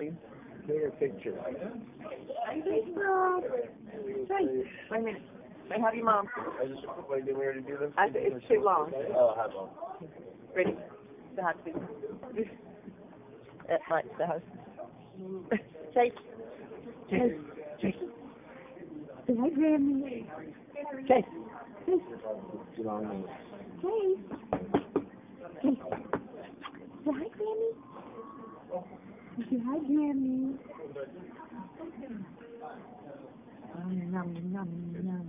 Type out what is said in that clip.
Take a picture. Hey, Mom. Hey, wait a minute. Say hi to your mom. I just, wait, did we already do this? I said it's too long. Oh, I have one. Ready? Say hi to people. That might say hi. Chase. Chase. Chase. Say hi, Grammy. Chase. Chase. Get on me. Chase. Chase. Say Chị hát em đi. Nằm, nằm, nằm.